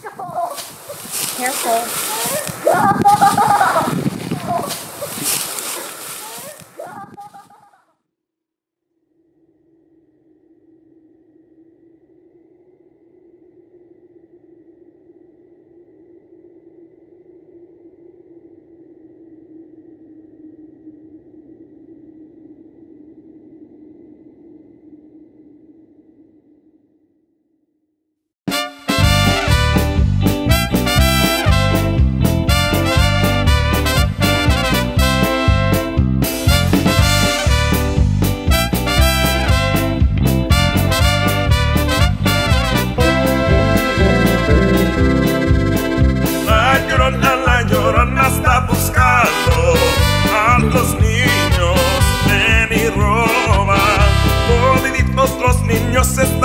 Careful. Careful. your sister.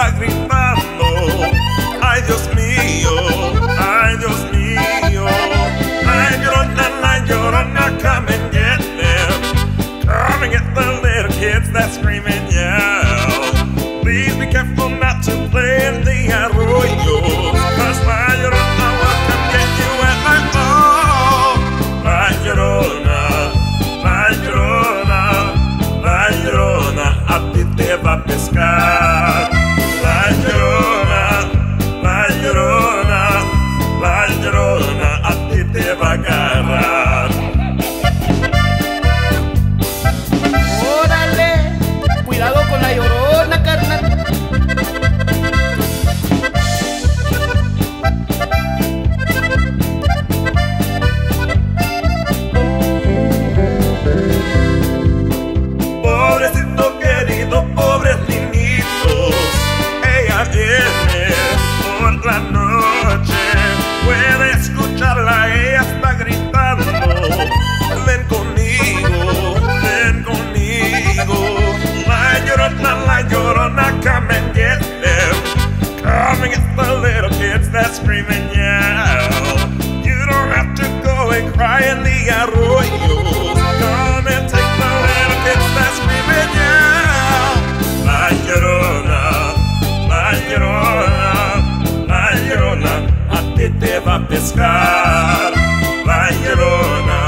that screaming yell. You don't have to go and cry in the arroyo. Come and take the little kids that screaming yell. La llorona, la llorona, la llorona, a ti te va a pescar. La llorona.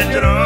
I drove.